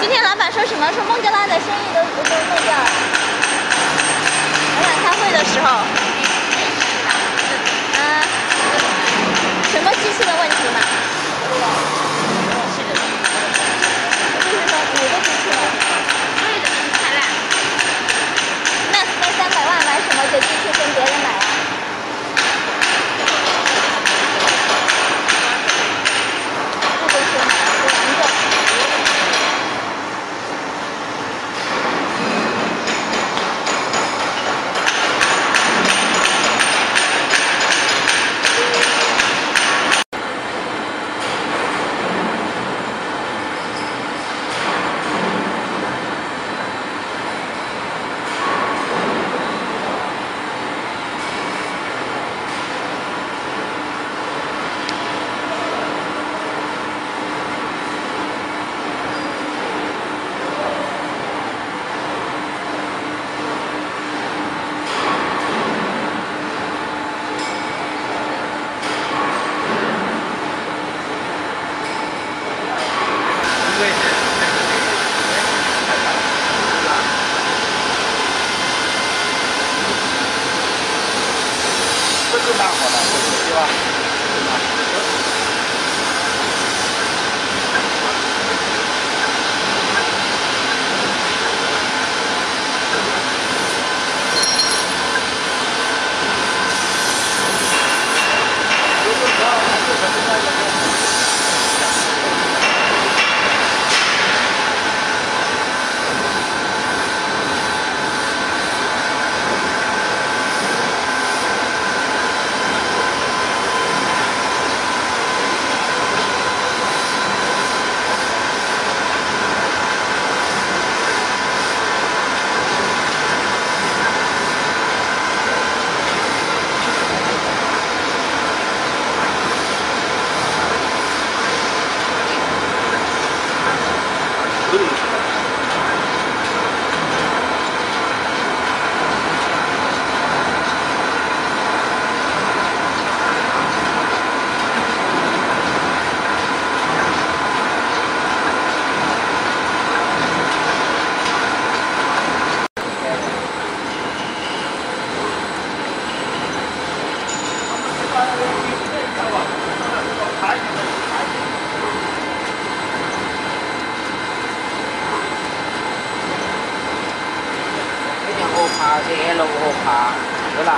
今天老板说什么？说孟加拉的生意都都弄掉了。老板开会的时候， นี้ลงโอขาเวลา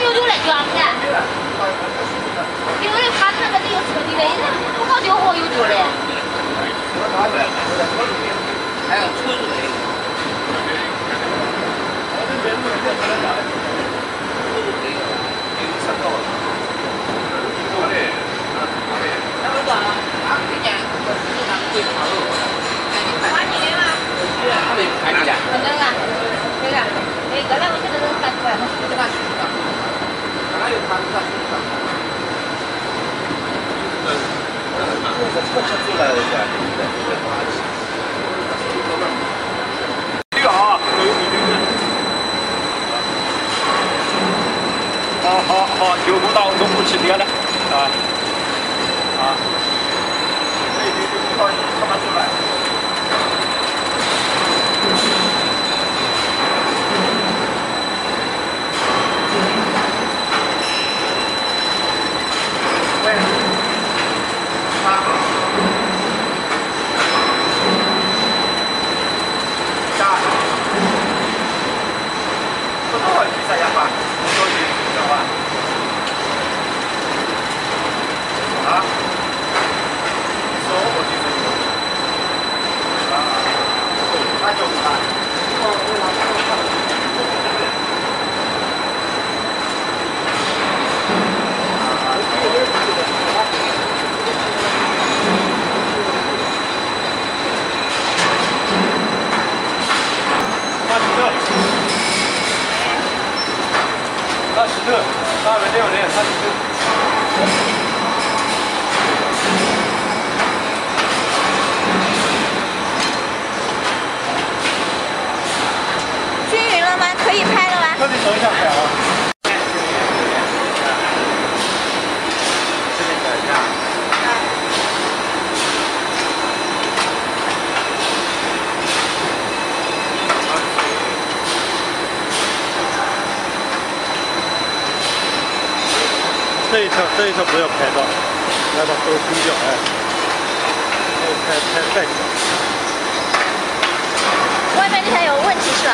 那有就来就啊，因为他那个得有车的嘞，不搞就好有。就嘞。还有。车子的。真的啊，对啊，哎，刚才我这个人看出来，我这个是这个啊，好好好，就不到中午七点了，啊啊，这这这不到他妈出来。喂，啊。十六，三百六零。均匀了吗？可以拍了吗？那你等一下拍啊。这边等一下。这一侧这一侧不要拍照，来把头低掉哎。拍拍拍小。外面那台有问题是吧？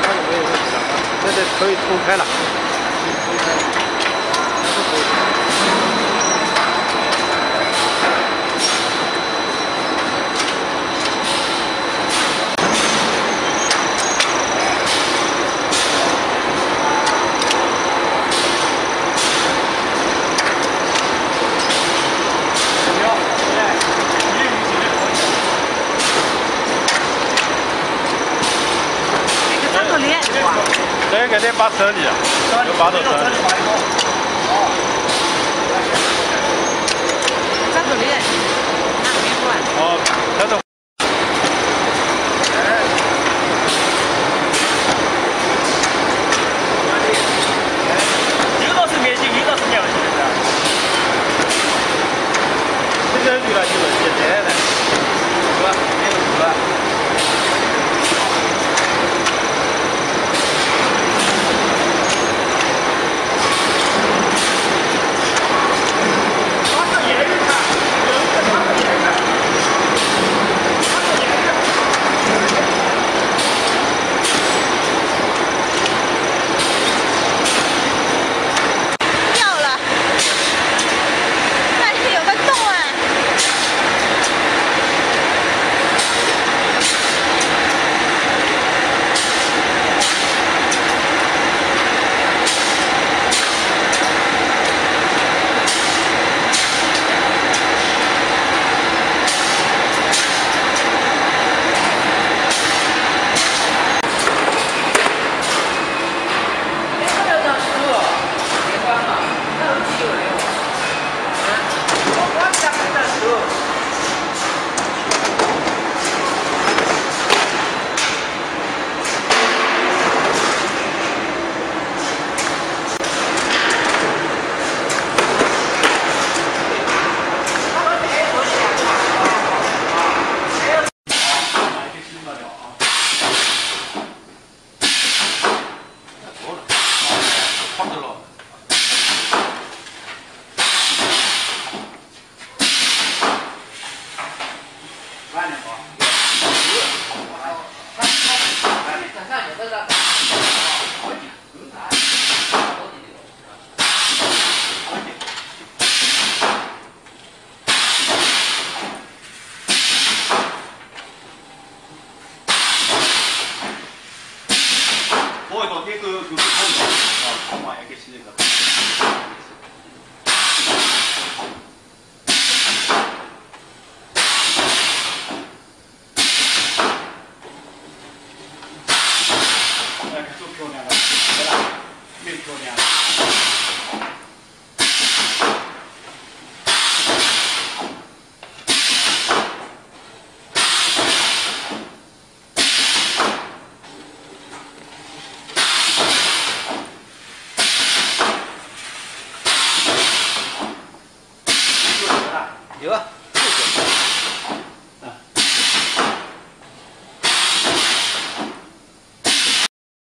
看有没有问题了啊？现在可以冲开了。抽开了。这可以。这个脸哇，这个得把车里，有把手车里。这个脸，那没管。哦，那种。一个都是面筋，一个都是尿筋，是不是？这个遇到就是简单的，是吧？没有是吧？掉了，那里有个洞啊！我 go down.